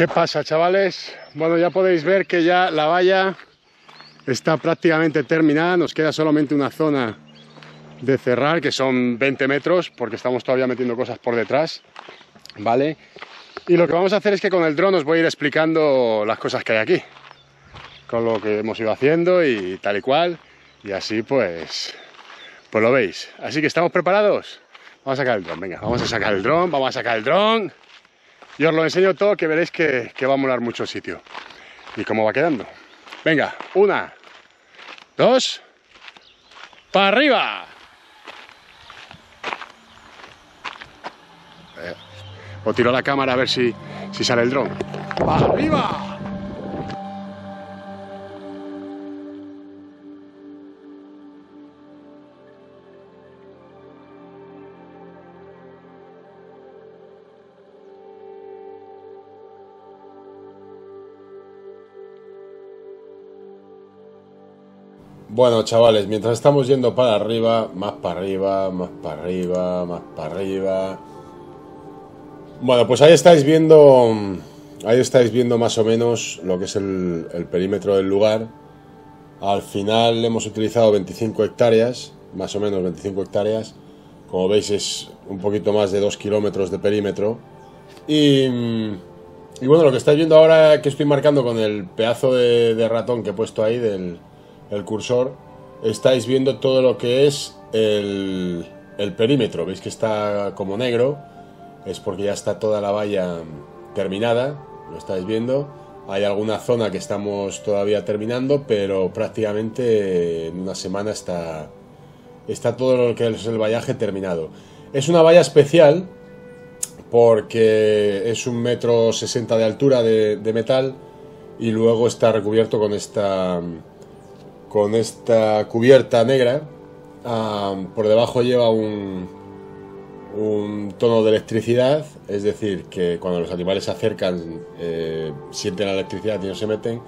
¿Qué pasa, chavales? Bueno, ya podéis ver que ya la valla está prácticamente terminada. Nos queda solamente una zona de cerrar, que son 20 metros, porque estamos todavía metiendo cosas por detrás, ¿vale? Y lo que vamos a hacer es que con el dron os voy a ir explicando las cosas que hay aquí, con lo que hemos ido haciendo y tal y cual, y así pues, pues lo veis. Así que estamos preparados. Vamos a sacar el dron, venga, vamos a sacar el dron, vamos a sacar el dron. Y os lo enseño todo que veréis que, que va a molar mucho el sitio. Y cómo va quedando. Venga, una, dos, para arriba. Eh, o tiro la cámara a ver si, si sale el dron. ¡Para arriba! Bueno, chavales, mientras estamos yendo para arriba, más para arriba, más para arriba, más para arriba. Bueno, pues ahí estáis viendo. Ahí estáis viendo más o menos lo que es el, perímetro del lugar. Al final hemos utilizado 25 hectáreas, más o menos 25 hectáreas. Como veis es un poquito más de 2 kilómetros de perímetro. Y, y, bueno, lo que estáis viendo ahora que estoy marcando con el pedazo de ratón que he puesto ahí del, el cursor, estáis viendo todo lo que es el, el perímetro. Veis que está como negro, es porque ya está toda la valla terminada, lo estáis viendo. Hay alguna zona que estamos todavía terminando, pero prácticamente en una semana está, está todo lo que es el vallaje terminado. Es una valla especial porque es un metro sesenta de altura de, de metal y luego está recubierto con esta con esta cubierta negra. por debajo lleva un, tono de electricidad, es decir, que cuando los animales se acercan eh, sienten la electricidad y no se meten.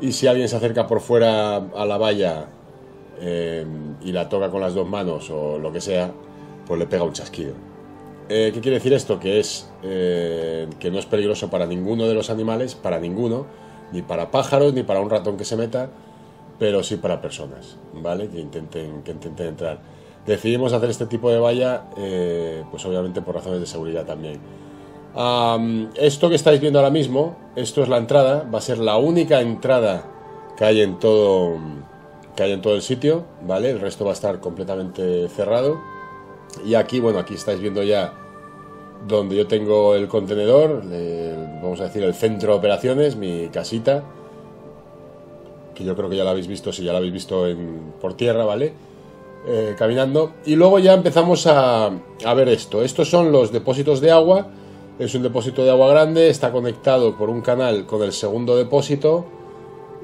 Y si alguien se acerca por fuera a la valla eh, y la toca con las dos manos o lo que sea, pues le pega un chasquido. Eh, ¿Qué quiere decir esto? Que es que no es peligroso para ninguno de los animales, para ninguno, ni para pájaros, ni para un ratón que se meta, pero sí para personas, ¿vale? Que intenten, que intenten entrar. Decidimos hacer este tipo de valla, eh, pues obviamente por razones de seguridad también. esto que estáis viendo ahora mismo, esto es la entrada, va a ser la única entrada que hay en todo, que hay en todo el sitio, ¿vale? El resto va a estar completamente cerrado. Y aquí, bueno, aquí estáis viendo ya donde yo tengo el contenedor, vamos a decir el centro de operaciones, mi casita que yo creo que ya la habéis visto, si ya la habéis visto por tierra, ¿vale? Eh, caminando. Y luego ya empezamos a, a ver esto. Estos son los depósitos de agua. Es un depósito de agua grande, está conectado por un canal con el segundo depósito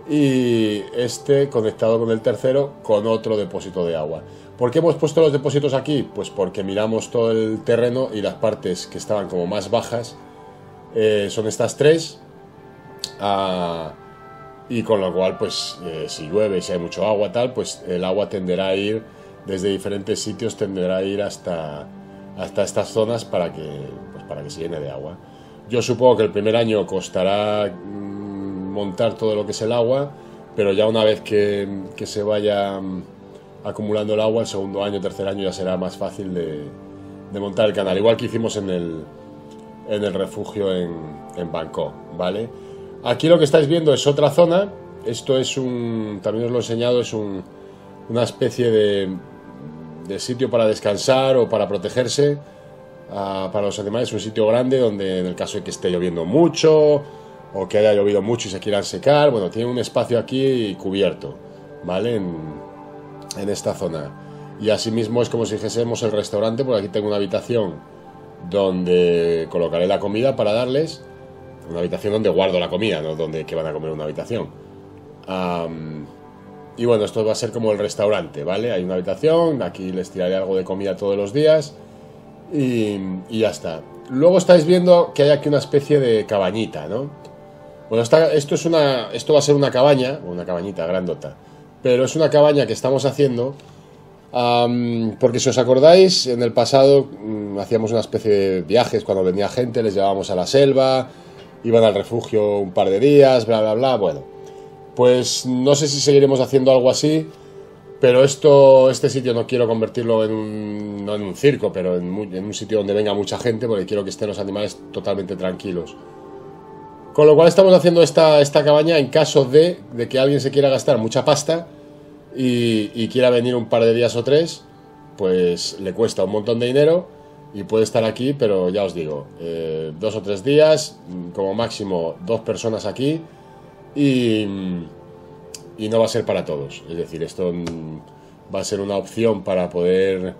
y este conectado con el tercero con otro depósito de agua. ¿Por qué hemos puesto los depósitos aquí? Pues porque miramos todo el terreno y las partes que estaban como más bajas eh, son estas tres. Ah, y con lo cual pues eh, si llueve, si hay mucho agua tal, pues el agua tenderá a ir desde diferentes sitios, tenderá a ir hasta, hasta estas zonas para que, pues, para que se llene de agua. Yo supongo que el primer año costará mm, montar todo lo que es el agua, pero ya una vez que, que, se vaya mm, acumulando el agua, el segundo año, tercer año ya será más fácil de, montar el canal, igual que hicimos en el, en el refugio en, en Bangkok, ¿vale? Aquí lo que estáis viendo es otra zona. Esto es un, también os lo he enseñado, es una especie de, sitio para descansar o para protegerse ah, para los animales. Un sitio grande donde en el caso de que esté lloviendo mucho o que haya llovido mucho y se quieran secar, bueno, tiene un espacio aquí cubierto, ¿vale? En, en esta zona. Y asimismo es como si dijésemos el restaurante, porque aquí tengo una habitación donde colocaré la comida para darles una habitación donde guardo la comida, no donde que van a comer una habitación. y bueno, esto va a ser como el restaurante, ¿vale? Hay una habitación, aquí les tiraré algo de comida todos los días y, ya está. Luego estáis viendo que hay aquí una especie de cabañita, ¿no? Bueno, esto, es una, esto va a ser una cabaña, una cabañita grandota, pero es una cabaña que estamos haciendo porque si os acordáis, en el pasado mm, hacíamos una especie de viajes cuando venía gente, les llevábamos a la selva, iban al refugio un par de días, bla, bla, bla. Bueno, pues no sé si seguiremos haciendo algo así, pero esto, este sitio no quiero convertirlo en un, no en un circo, pero en, un sitio donde venga mucha gente, porque quiero que estén los animales totalmente tranquilos. Con lo cual estamos haciendo esta, esta cabaña en caso de que alguien se quiera gastar mucha pasta y, quiera venir un par de días o tres, pues le cuesta un montón de dinero y puede estar aquí, pero ya os digo, eh, dos o tres días, como máximo dos personas aquí y, y no va a ser para todos. Es decir, esto va a ser una opción para poder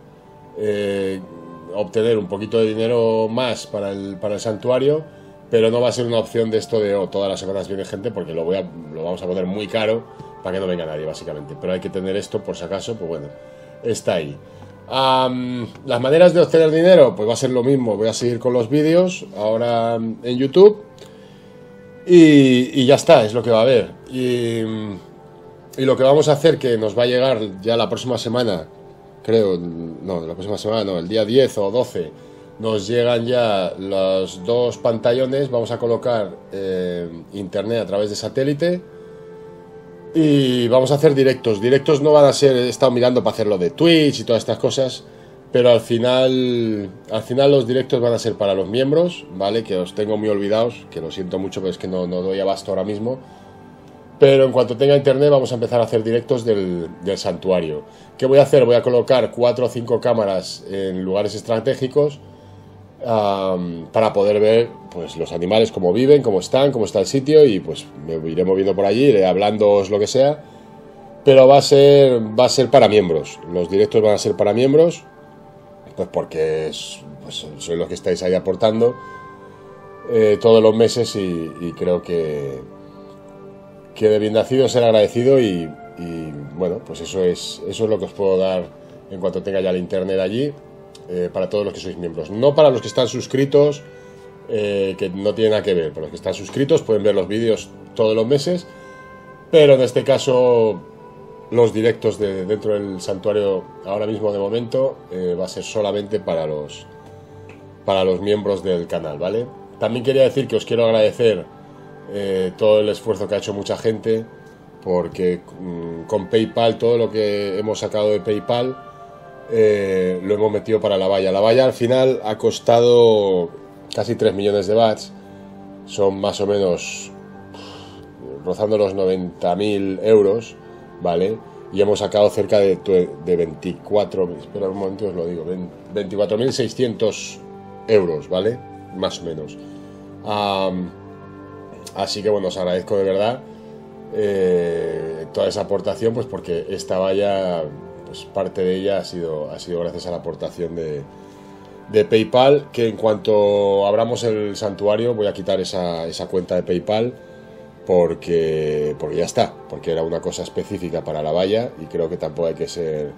eh, obtener un poquito de dinero más para el, para el santuario pero no va a ser una opción de esto de oh, todas las semanas viene gente porque lo, voy a, lo vamos a poner muy caro para que no venga nadie, básicamente. Pero hay que tener esto por si acaso, pues bueno, está ahí. Las maneras de obtener dinero, pues va a ser lo mismo. Voy a seguir con los vídeos ahora en YouTube. Y, ya está, es lo que va a haber. Y, y, lo que vamos a hacer, que nos va a llegar ya la próxima semana, creo, no, la próxima semana no, el día 10 o 12 nos llegan ya los dos pantallones, vamos a colocar eh, internet a través de satélite y vamos a hacer directos. Directos no van a ser, he estado mirando para hacerlo de Twitch y todas estas cosas, pero al final, al final los directos van a ser para los miembros, ¿vale? Que os tengo muy olvidados, que lo siento mucho, pero es que no, no doy abasto ahora mismo. Pero en cuanto tenga internet vamos a empezar a hacer directos del, del santuario. ¿Qué voy a hacer? Voy a colocar cuatro o cinco cámaras en lugares estratégicos para poder ver pues los animales cómo viven, cómo están, cómo está el sitio y pues me iré moviendo por allí, iré hablándoos lo que sea, pero va a ser va a ser para miembros. Los directos van a ser para miembros, pues porque pues, sois los que estáis ahí aportando eh, todos los meses y, creo que que de bien nacido ser agradecido y, y bueno pues eso es eso es lo que os puedo dar en cuanto tenga ya el internet allí eh, para todos los que sois miembros. No para los que están suscritos, eh, que no tiene nada que ver. Para los que están suscritos pueden ver los vídeos todos los meses, pero en este caso los directos de, dentro del santuario ahora mismo de momento eh, va a ser solamente para los para los miembros del canal, ¿vale? También quería decir que os quiero agradecer todo el esfuerzo que ha hecho mucha gente, porque mm, con PayPal, todo lo que hemos sacado de PayPal, eh, lo hemos metido para la valla. La valla al final ha costado casi 3 millones de bats, son más o menos rozando los 90.000 euros, ¿vale? Y hemos sacado cerca de, de 24, espera un momento os lo digo, 24.600 euros, ¿vale? Más o menos. así que bueno, os agradezco de verdad eh, toda esa aportación, pues porque esta valla pues parte de ella ha sido, ha sido gracias a la aportación de, de PayPal, que en cuanto abramos el santuario voy a quitar esa, esa cuenta de PayPal porque, porque ya está, porque era una cosa específica para la valla y creo que tampoco hay que ser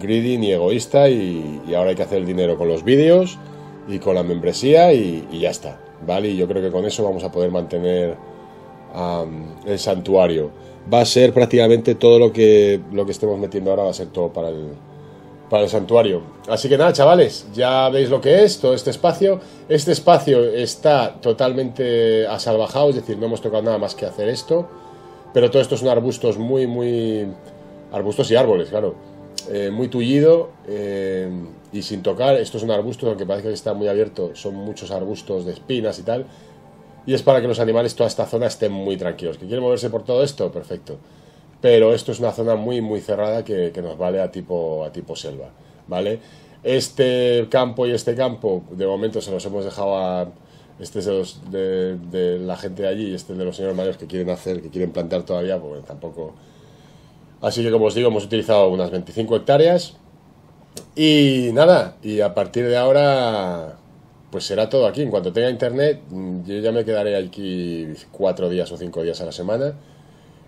greedy ni egoísta y, ahora hay que hacer el dinero con los vídeos y con la membresía y, ya está, ¿vale? Y yo creo que con eso vamos a poder mantener el santuario va a ser prácticamente todo lo que, lo que estemos metiendo ahora, va a ser todo para el, para el santuario. Así que nada, chavales, ya veis lo que es todo este espacio. Este espacio está totalmente asalvajado, es decir, no hemos tocado nada más que hacer esto. Pero todo esto son arbustos muy, muy... Arbustos y árboles, claro. Eh, muy tullido eh, y sin tocar. Estos son arbustos, aunque parece que está muy abierto, son muchos arbustos de espinas y tal y es para que los animales, toda esta zona, estén muy tranquilos. ¿Que quieren moverse por todo esto? Perfecto. Pero esto es una zona muy, muy cerrada que, nos vale a tipo, a tipo selva, ¿vale? Este campo y este campo, de momento se los hemos dejado a... Este es de, la gente de allí y este de los señores mayores que quieren hacer, que quieren plantar todavía, pues tampoco... Así que como os digo, hemos utilizado unas 25 hectáreas y nada, y a partir de ahora pues será todo aquí. En cuanto tenga internet, mm, yo ya me quedaré aquí cuatro días o cinco días a la semana.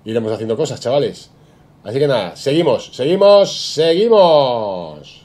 Iremos haciendo cosas, chavales. Así que nada, seguimos, seguimos, seguimos.